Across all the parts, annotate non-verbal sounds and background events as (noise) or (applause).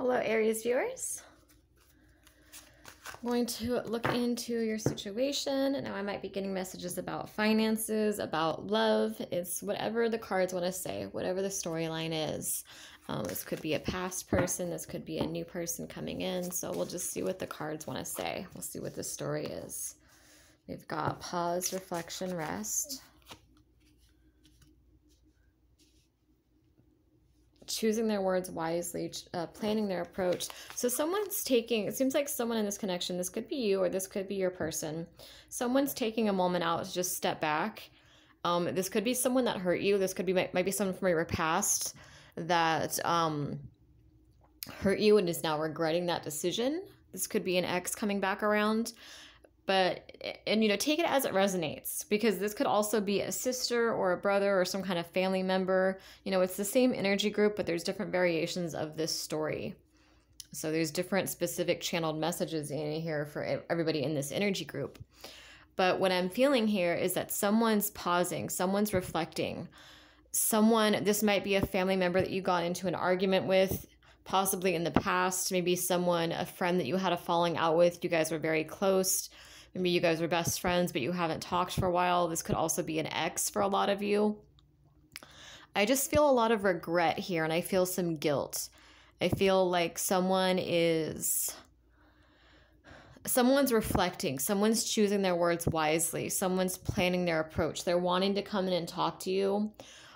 Hello, Aries viewers. I'm going to look into your situation. Now, I might be getting messages about finances, about love. It's whatever the cards want to say, whatever the storyline is. Um, this could be a past person, this could be a new person coming in. So, we'll just see what the cards want to say. We'll see what the story is. We've got pause, reflection, rest. Choosing their words wisely, uh, planning their approach. So someone's taking, it seems like someone in this connection, this could be you or this could be your person. Someone's taking a moment out to just step back. Um, this could be someone that hurt you. This could be might, might be someone from your past that um, hurt you and is now regretting that decision. This could be an ex coming back around but and you know take it as it resonates because this could also be a sister or a brother or some kind of family member. You know it's the same energy group but there's different variations of this story. So there's different specific channeled messages in here for everybody in this energy group. But what i'm feeling here is that someone's pausing someone's reflecting. Someone this might be a family member that you got into an argument with possibly in the past. Maybe someone a friend that you had a falling out with. You guys were very close maybe you guys were best friends, but you haven't talked for a while. This could also be an ex for a lot of you. I just feel a lot of regret here and I feel some guilt. I feel like someone is someone's reflecting, someone's choosing their words wisely, someone's planning their approach. They're wanting to come in and talk to you,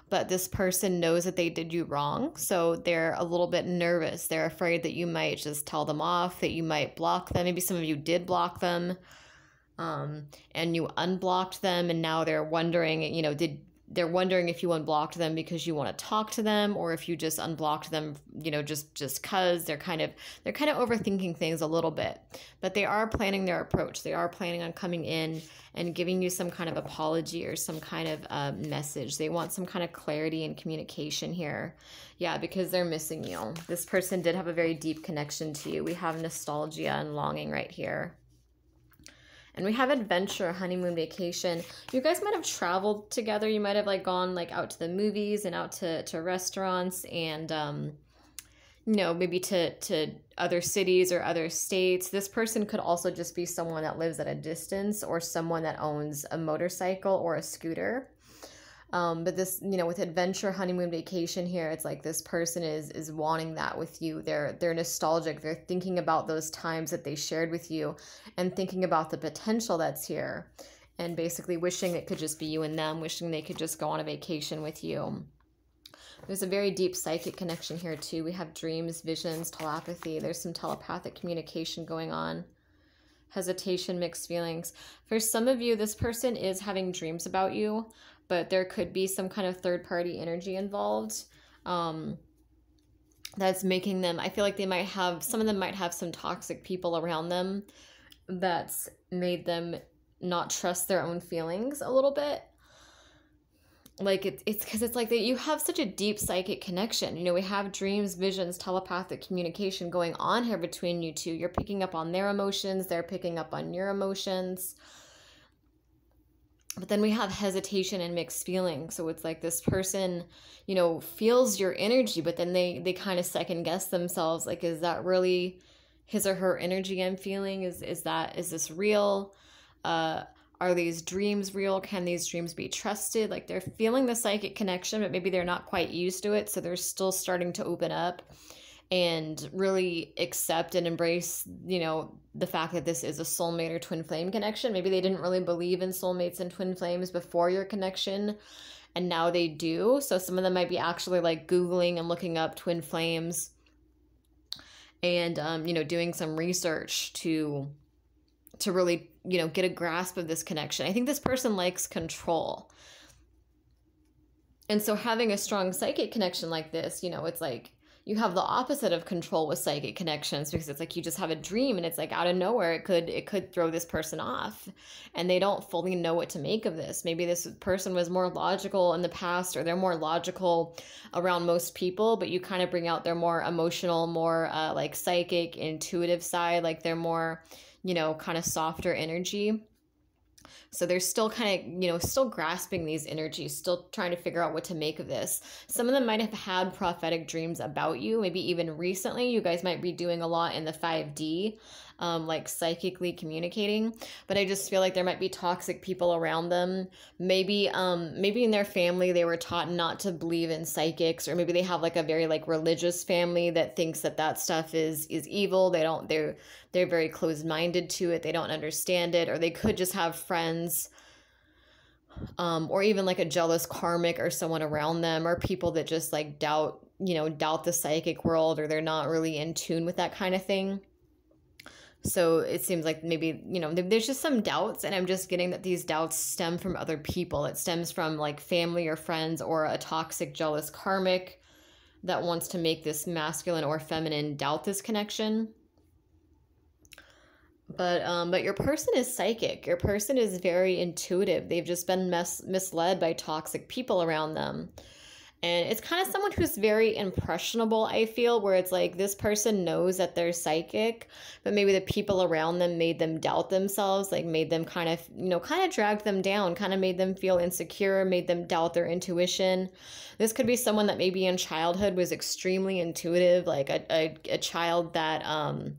but this person knows that they did you wrong. So they're a little bit nervous. They're afraid that you might just tell them off, that you might block them. Maybe some of you did block them um, and you unblocked them and now they're wondering you know did they're wondering if you unblocked them because you want to talk to them or if you just unblocked them you know just just cuz they're kind of they're kind of overthinking things a little bit. But they are planning their approach. They are planning on coming in and giving you some kind of apology or some kind of uh, message. They want some kind of clarity and communication here. Yeah because they're missing you. This person did have a very deep connection to you. We have nostalgia and longing right here and we have adventure honeymoon vacation. You guys might have traveled together. You might have like gone like out to the movies and out to, to restaurants and um you know maybe to to other cities or other states. This person could also just be someone that lives at a distance or someone that owns a motorcycle or a scooter um, but this, you know, with adventure honeymoon vacation here, it's like this person is is wanting that with you. They're they're nostalgic. They're thinking about those times that they shared with you, and thinking about the potential that's here, and basically wishing it could just be you and them. Wishing they could just go on a vacation with you. There's a very deep psychic connection here too. We have dreams, visions, telepathy. There's some telepathic communication going on hesitation, mixed feelings. For some of you, this person is having dreams about you but there could be some kind of third party energy involved um, that's making them i feel like they might have some of them might have some toxic people around them that's made them not trust their own feelings a little bit. Like it's it's because it's like that you have such a deep psychic connection. You know we have dreams visions telepathic communication going on here between you two. You're picking up on their emotions they're picking up on your emotions but then we have hesitation and mixed feelings. So it's like this person you know feels your energy but then they they kind of second guess themselves. Like is that really his or her energy i'm feeling? Is is that is this real? Uh are these dreams real? Can these dreams be trusted? Like they're feeling the psychic connection but maybe they're not quite used to it so they're still starting to open up and really accept and embrace, you know, the fact that this is a soulmate or twin flame connection. Maybe they didn't really believe in soulmates and twin flames before your connection, and now they do. So some of them might be actually like Googling and looking up twin flames and, um, you know, doing some research to to really you know get a grasp of this connection i think this person likes control and so having a strong psychic connection like this you know it's like you have the opposite of control with psychic connections because it's like you just have a dream and it's like out of nowhere it could it could throw this person off. And they don't fully know what to make of this. Maybe this person was more logical in the past or they're more logical around most people but you kind of bring out their more emotional more uh, like psychic intuitive side like they're more you know kind of softer energy so they're still kind of, you know, still grasping these energies, still trying to figure out what to make of this. Some of them might have had prophetic dreams about you, maybe even recently. You guys might be doing a lot in the 5D, um, like psychically communicating. But I just feel like there might be toxic people around them. Maybe, um, maybe in their family they were taught not to believe in psychics, or maybe they have like a very like religious family that thinks that that stuff is is evil. They don't. They're they're very closed minded to it. They don't understand it, or they could just have friends um, or even like a jealous karmic or someone around them or people that just like doubt you know doubt the psychic world or they're not really in tune with that kind of thing so it seems like maybe you know there's just some doubts and i'm just getting that these doubts stem from other people. It stems from like family or friends or a toxic jealous karmic that wants to make this masculine or feminine doubt this connection. But um but your person is psychic. Your person is very intuitive. They've just been mes- misled by toxic people around them and it's kind of someone who's very impressionable i feel where it's like this person knows that they're psychic but maybe the people around them made them doubt themselves like made them kind of you know kind of dragged them down kind of made them feel insecure made them doubt their intuition. This could be someone that maybe in childhood was extremely intuitive like a, a, a child that um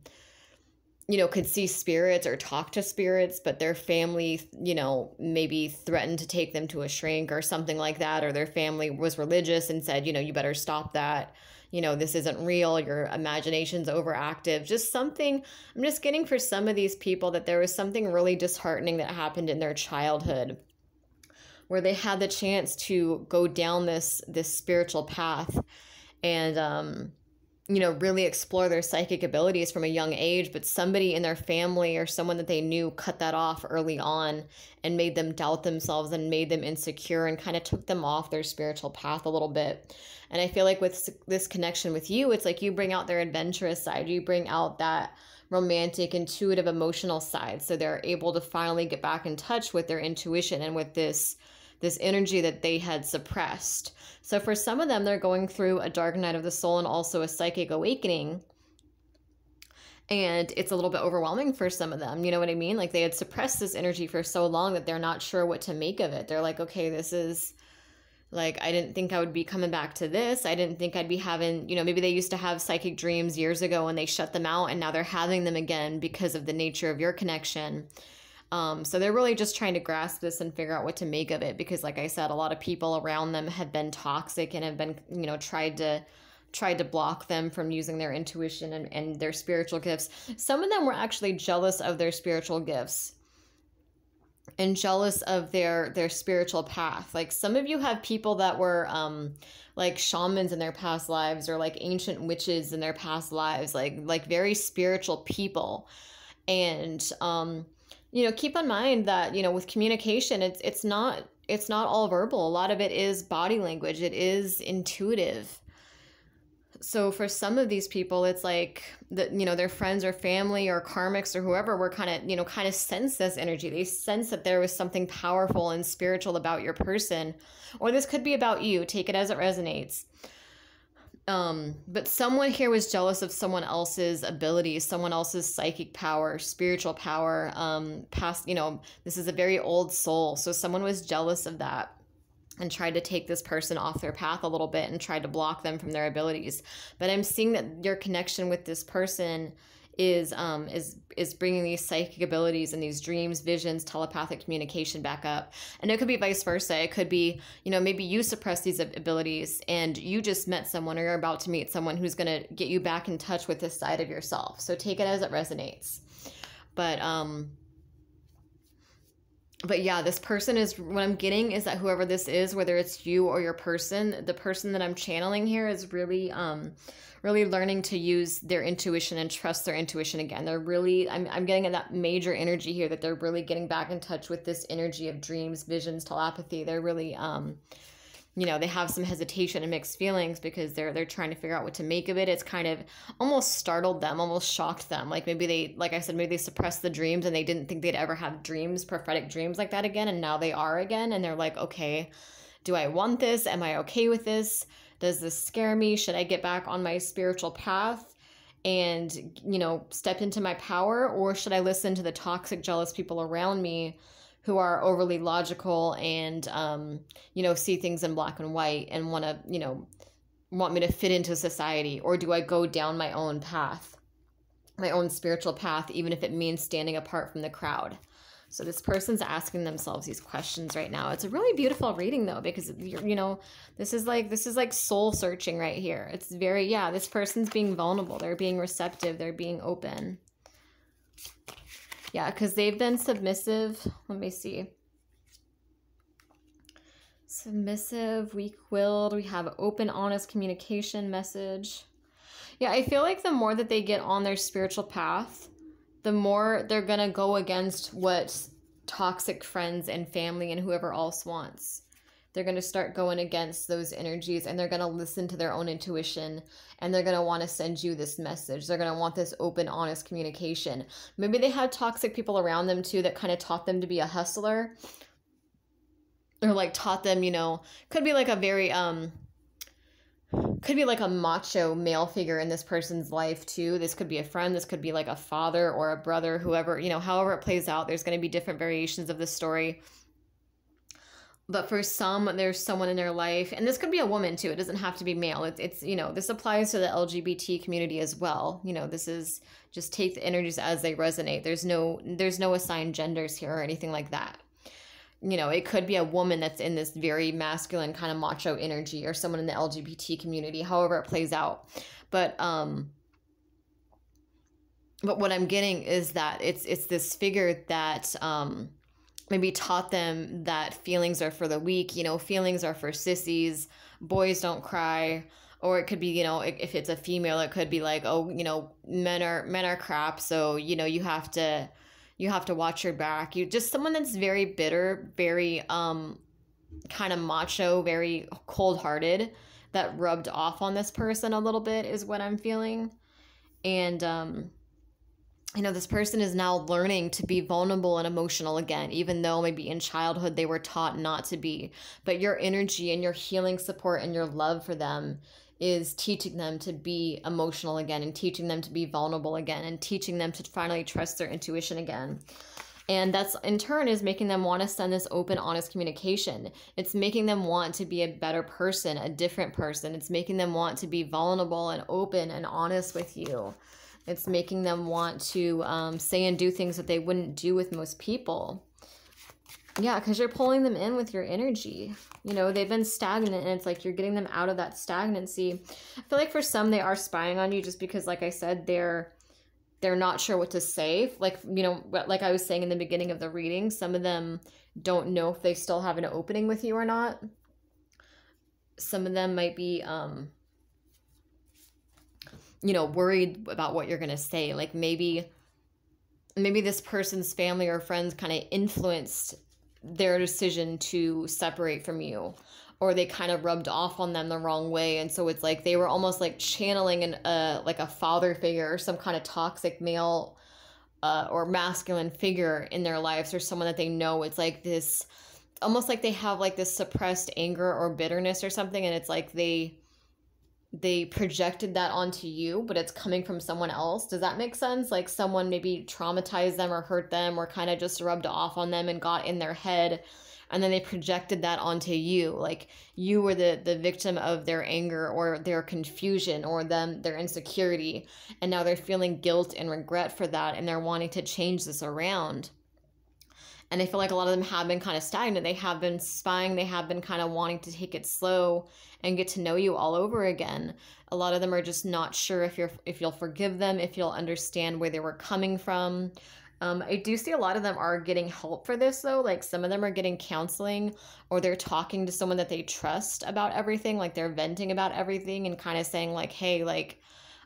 you know, could see spirits or talk to spirits, but their family, you know, maybe threatened to take them to a shrink or something like that, or their family was religious and said, you know, you better stop that. You know, this isn't real. Your imagination's overactive. Just something. I'm just getting for some of these people that there was something really disheartening that happened in their childhood where they had the chance to go down this this spiritual path and um you know, really explore their psychic abilities from a young age, but somebody in their family or someone that they knew cut that off early on and made them doubt themselves and made them insecure and kind of took them off their spiritual path a little bit. And I feel like with this connection with you, it's like you bring out their adventurous side, you bring out that romantic, intuitive, emotional side. So they're able to finally get back in touch with their intuition and with this this energy that they had suppressed. So for some of them, they're going through a dark night of the soul and also a psychic awakening. And it's a little bit overwhelming for some of them. You know what I mean? Like they had suppressed this energy for so long that they're not sure what to make of it. They're like, okay, this is like I didn't think I would be coming back to this. I didn't think I'd be having, you know, maybe they used to have psychic dreams years ago and they shut them out and now they're having them again because of the nature of your connection. Um, so they're really just trying to grasp this and figure out what to make of it because, like I said, a lot of people around them have been toxic and have been, you know, tried to tried to block them from using their intuition and, and their spiritual gifts. Some of them were actually jealous of their spiritual gifts and jealous of their their spiritual path. Like some of you have people that were um like shamans in their past lives or like ancient witches in their past lives, like like very spiritual people. And um you know keep in mind that you know with communication it's it's not it's not all verbal. A lot of it is body language. It is intuitive. So for some of these people it's like that you know their friends or family or karmics or whoever were kind of you know kind of sense this energy. They sense that there was something powerful and spiritual about your person. Or this could be about you. Take it as it resonates um, but someone here was jealous of someone else's abilities, someone else's psychic power, spiritual power. Um, past, you know, this is a very old soul. So someone was jealous of that and tried to take this person off their path a little bit and tried to block them from their abilities. But I'm seeing that your connection with this person is um is is bringing these psychic abilities and these dreams visions telepathic communication back up. And it could be vice versa. It could be you know maybe you suppress these abilities and you just met someone or you're about to meet someone who's going to get you back in touch with this side of yourself. So take it as it resonates. But um but yeah, this person is what I'm getting is that whoever this is, whether it's you or your person, the person that I'm channeling here is really um really learning to use their intuition and trust their intuition again. They're really, I'm, I'm getting that major energy here that they're really getting back in touch with this energy of dreams, visions, telepathy. They're really, um, you know, they have some hesitation and mixed feelings because they're they're trying to figure out what to make of it. It's kind of almost startled them, almost shocked them. Like maybe they, like I said, maybe they suppressed the dreams and they didn't think they'd ever have dreams, prophetic dreams like that again, and now they are again, and they're like, okay, do I want this? Am I okay with this? Does this scare me? Should I get back on my spiritual path and, you know, step into my power? Or should I listen to the toxic, jealous people around me who are overly logical and um, you know see things in black and white and want to you know want me to fit into society or do i go down my own path my own spiritual path even if it means standing apart from the crowd so this person's asking themselves these questions right now it's a really beautiful reading though because you know this is like this is like soul searching right here it's very yeah this person's being vulnerable they're being receptive they're being open yeah, because they've been submissive. Let me see. Submissive, weak willed. We have open, honest communication message. Yeah, I feel like the more that they get on their spiritual path, the more they're going to go against what toxic friends and family and whoever else wants they're going to start going against those energies and they're going to listen to their own intuition and they're going to want to send you this message. They're going to want this open, honest communication. Maybe they had toxic people around them too that kind of taught them to be a hustler or like taught them, you know, could be like a very, um, could be like a macho male figure in this person's life too. This could be a friend, this could be like a father or a brother, whoever, you know, however it plays out, there's going to be different variations of the story. But for some there's someone in their life and this could be a woman too. It doesn't have to be male. It's, it's you know this applies to the lgbt community as well. You know this is just take the energies as they resonate. There's no there's no assigned genders here or anything like that you know it could be a woman that's in this very masculine kind of macho energy or someone in the lgbt community however it plays out but um but what i'm getting is that it's it's this figure that um maybe taught them that feelings are for the weak, you know, feelings are for sissies, boys don't cry. Or it could be, you know, if it's a female, it could be like, oh, you know, men are men are crap, so you know you have to, you have to watch your back. You just someone that's very bitter, very um, kind of macho, very cold hearted, that rubbed off on this person a little bit is what I'm feeling, and um, you know, this person is now learning to be vulnerable and emotional again, even though maybe in childhood they were taught not to be. But your energy and your healing support and your love for them is teaching them to be emotional again and teaching them to be vulnerable again and teaching them to finally trust their intuition again. And that's in turn is making them want to send this open, honest communication. It's making them want to be a better person, a different person. It's making them want to be vulnerable and open and honest with you. It's making them want to um, say and do things that they wouldn't do with most people. Yeah, because you're pulling them in with your energy. You know, they've been stagnant and it's like you're getting them out of that stagnancy. I feel like for some they are spying on you just because like I said, they're they're not sure what to say. Like, you know, like I was saying in the beginning of the reading, some of them don't know if they still have an opening with you or not. Some of them might be um you know, worried about what you're going to say. Like maybe maybe this person's family or friends kind of influenced their decision to separate from you or they kind of rubbed off on them the wrong way. And so it's like they were almost like channeling an uh like a father figure or some kind of toxic male uh, or masculine figure in their lives or someone that they know. It's like this almost like they have like this suppressed anger or bitterness or something. And it's like they they projected that onto you, but it's coming from someone else. Does that make sense? Like someone maybe traumatized them or hurt them or kind of just rubbed off on them and got in their head and then they projected that onto you like you were the the victim of their anger or their confusion or them their insecurity and now they're feeling guilt and regret for that and they're wanting to change this around and I feel like a lot of them have been kind of stagnant. They have been spying, they have been kind of wanting to take it slow and get to know you all over again. A lot of them are just not sure if you're if you'll forgive them, if you'll understand where they were coming from. Um, I do see a lot of them are getting help for this though. Like some of them are getting counseling or they're talking to someone that they trust about everything. Like they're venting about everything and kind of saying, like, hey, like,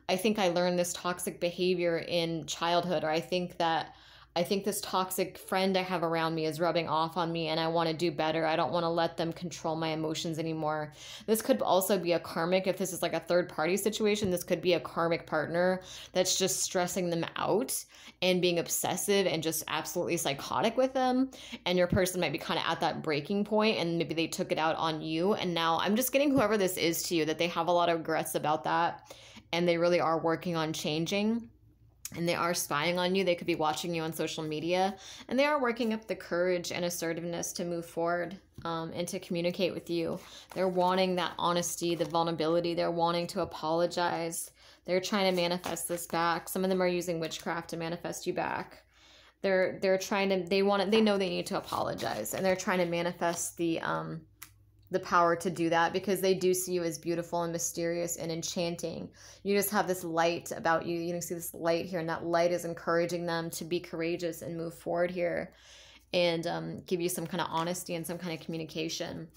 I think I learned this toxic behavior in childhood, or I think that I think this toxic friend I have around me is rubbing off on me and I want to do better. I don't want to let them control my emotions anymore. This could also be a karmic, if this is like a third party situation, this could be a karmic partner that's just stressing them out and being obsessive and just absolutely psychotic with them. And your person might be kind of at that breaking point and maybe they took it out on you. And now I'm just getting whoever this is to you that they have a lot of regrets about that and they really are working on changing and they are spying on you. They could be watching you on social media, and they are working up the courage and assertiveness to move forward um, and to communicate with you. They're wanting that honesty, the vulnerability. They're wanting to apologize. They're trying to manifest this back. Some of them are using witchcraft to manifest you back. They're they're trying to they want it. They know they need to apologize, and they're trying to manifest the um the power to do that because they do see you as beautiful and mysterious and enchanting. You just have this light about you. You can see this light here, and that light is encouraging them to be courageous and move forward here and um, give you some kind of honesty and some kind of communication.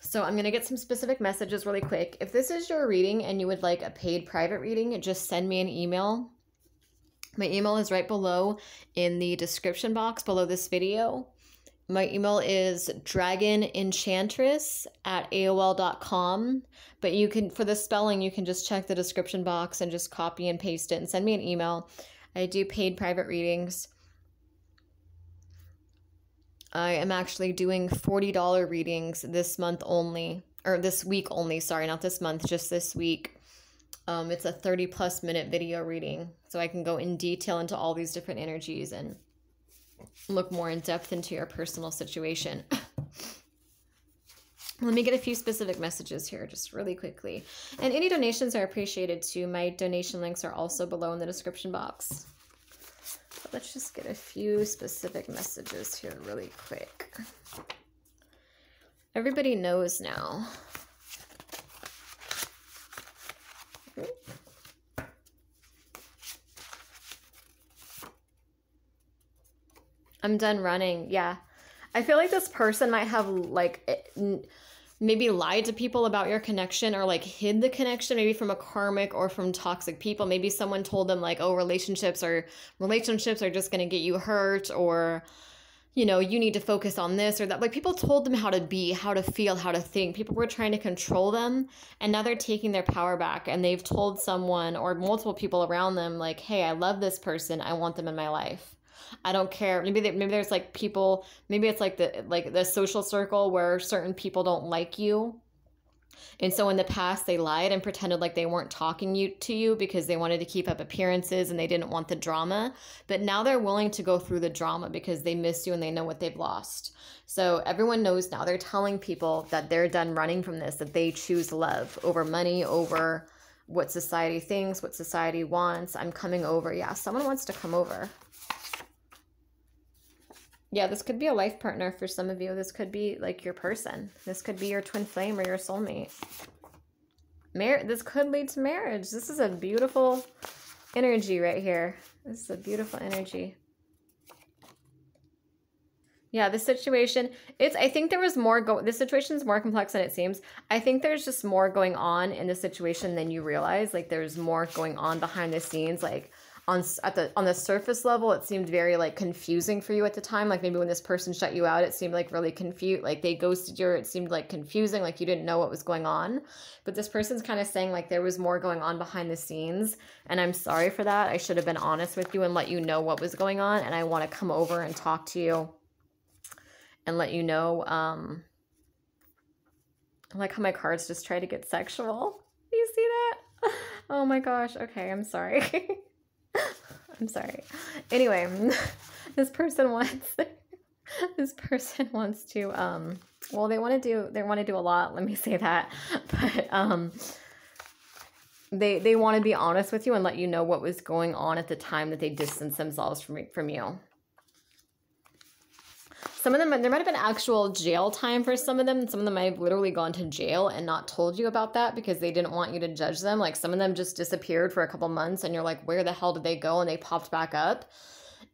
So I'm going to get some specific messages really quick. If this is your reading and you would like a paid private reading, just send me an email. My email is right below in the description box below this video. My email is dragonenchantress at AOL.com. But you can, for the spelling, you can just check the description box and just copy and paste it and send me an email. I do paid private readings. I am actually doing $40 readings this month only, or this week only, sorry, not this month, just this week. Um, it's a 30 plus minute video reading, so I can go in detail into all these different energies and look more in depth into your personal situation. (laughs) Let me get a few specific messages here just really quickly. And any donations are appreciated too. My donation links are also below in the description box. But let's just get a few specific messages here really quick. Everybody knows now. I'm done running. Yeah. I feel like this person might have like eh, maybe lied to people about your connection or like hid the connection maybe from a karmic or from toxic people maybe someone told them like oh relationships are relationships are just going to get you hurt or you know you need to focus on this or that like people told them how to be how to feel how to think people were trying to control them and now they're taking their power back and they've told someone or multiple people around them like hey i love this person i want them in my life I don't care. Maybe they, maybe there's like people. Maybe it's like the like the social circle where certain people don't like you. And so in the past they lied and pretended like they weren't talking you to you because they wanted to keep up appearances and they didn't want the drama. But now they're willing to go through the drama because they miss you and they know what they've lost. So everyone knows now. They're telling people that they're done running from this, that they choose love over money, over what society thinks, what society wants. I'm coming over. Yeah, someone wants to come over. Yeah, this could be a life partner for some of you. This could be like your person. This could be your twin flame or your soulmate. Mar this could lead to marriage. This is a beautiful energy right here. This is a beautiful energy. Yeah, the situation, it's, I think there was more go, the situation is more complex than it seems. I think there's just more going on in the situation than you realize. Like there's more going on behind the scenes. Like on at the on the surface level it seemed very like confusing for you at the time. Like maybe when this person shut you out it seemed like really confused like they ghosted you it seemed like confusing like you didn't know what was going on. But this person's kind of saying like there was more going on behind the scenes and i'm sorry for that. I should have been honest with you and let you know what was going on and i want to come over and talk to you and let you know um I like how my cards just try to get sexual. Do (laughs) you see that? (laughs) Oh my gosh. Okay i'm sorry (laughs) (laughs) I'm sorry. Anyway, (laughs) this person wants (laughs) this person wants to um well they want to do they want to do a lot, let me say that. But um they they want to be honest with you and let you know what was going on at the time that they distanced themselves from from you. Some of them, there might have been actual jail time for some of them. Some of them have literally gone to jail and not told you about that because they didn't want you to judge them. Like some of them just disappeared for a couple months and you're like, where the hell did they go? And they popped back up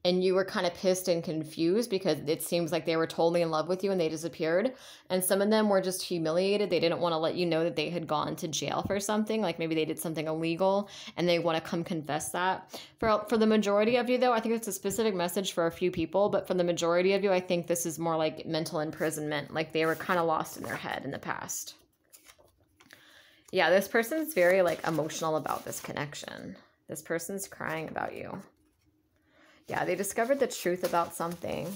and you were kind of pissed and confused because it seems like they were totally in love with you and they disappeared. And some of them were just humiliated. They didn't want to let you know that they had gone to jail for something, like maybe they did something illegal and they want to come confess that. For for the majority of you though, I think it's a specific message for a few people, but for the majority of you, I think this is more like mental imprisonment, like they were kind of lost in their head in the past. Yeah, this person's very like emotional about this connection. This person's crying about you. Yeah, they discovered the truth about something.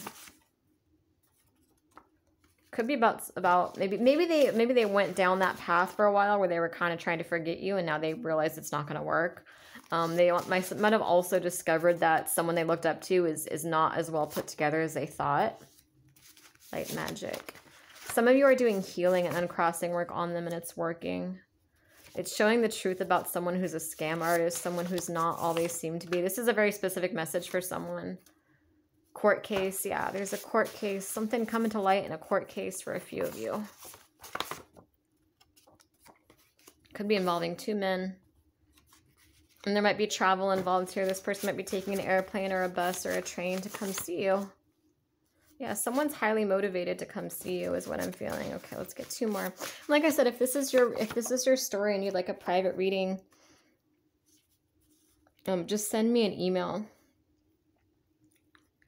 could be about about maybe maybe they maybe they went down that path for a while where they were kind of trying to forget you and now they realize it's not going to work. Um, they might, might have also discovered that someone they looked up to is is not as well put together as they thought. Light magic. Some of you are doing healing and uncrossing work on them and it's working it's showing the truth about someone who's a scam artist someone who's not all they seem to be this is a very specific message for someone Court case. Yeah, there's a court case. Something coming to light in a court case for a few of you. Could be involving two men. And there might be travel involved here. This person might be taking an airplane or a bus or a train to come see you. Yeah, someone's highly motivated to come see you is what I'm feeling. Okay, let's get two more. Like I said, if this is your if this is your story and you'd like a private reading, um, just send me an email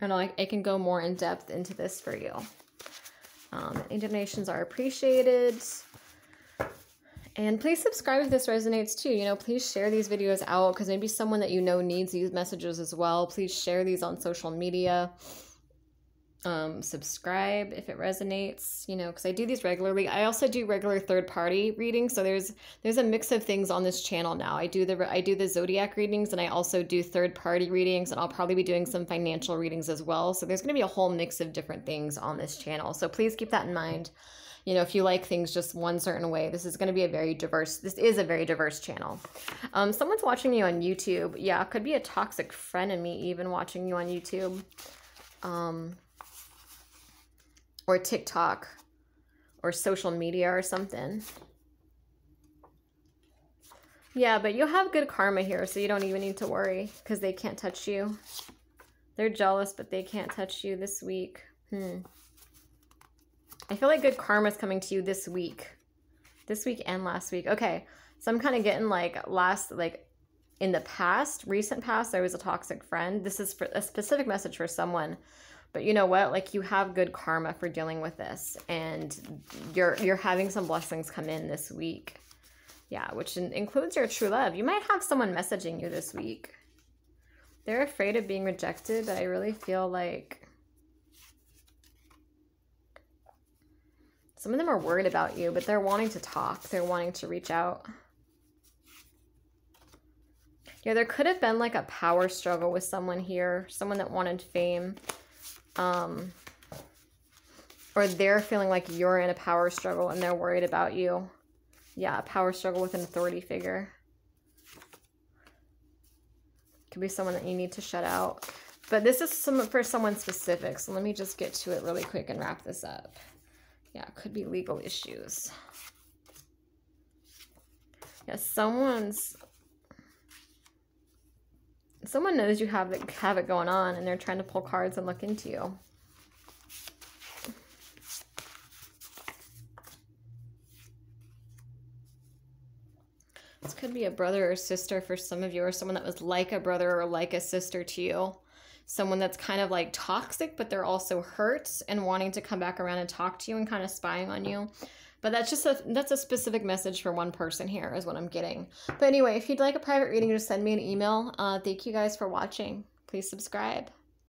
and I, I can go more in depth into this for you. Um, any donations are appreciated. And please subscribe if this resonates too. You know, please share these videos out because maybe someone that you know needs these messages as well. Please share these on social media um, subscribe if it resonates you know because i do these regularly. I also do regular third party readings. So there's there's a mix of things on this channel now. I do the i do the zodiac readings and i also do third party readings and i'll probably be doing some financial readings as well. So there's going to be a whole mix of different things on this channel. So please keep that in mind. You know if you like things just one certain way this is going to be a very diverse this is a very diverse channel. Um someone's watching you on youtube. Yeah could be a toxic friend of me even watching you on youtube. Um or TikTok or social media or something. Yeah, but you'll have good karma here, so you don't even need to worry because they can't touch you. They're jealous, but they can't touch you this week. Hmm. I feel like good karma is coming to you this week. This week and last week. Okay, so I'm kind of getting like last, like in the past, recent past, I was a toxic friend. This is for a specific message for someone but you know what? Like you have good karma for dealing with this and you're you're having some blessings come in this week. Yeah which in, includes your true love. You might have someone messaging you this week. They're afraid of being rejected but i really feel like some of them are worried about you but they're wanting to talk. They're wanting to reach out. Yeah there could have been like a power struggle with someone here someone that wanted fame um, or they're feeling like you're in a power struggle and they're worried about you. Yeah, power struggle with an authority figure. Could be someone that you need to shut out. But this is some for someone specific, so let me just get to it really quick and wrap this up. Yeah, could be legal issues. Yeah, someone's someone knows you have it, have it going on and they're trying to pull cards and look into you. This could be a brother or sister for some of you or someone that was like a brother or like a sister to you. Someone that's kind of like toxic, but they're also hurt and wanting to come back around and talk to you and kind of spying on you. But that's just a that's a specific message for one person here is what I'm getting. But anyway, if you'd like a private reading, just send me an email. Uh, thank you guys for watching. Please subscribe.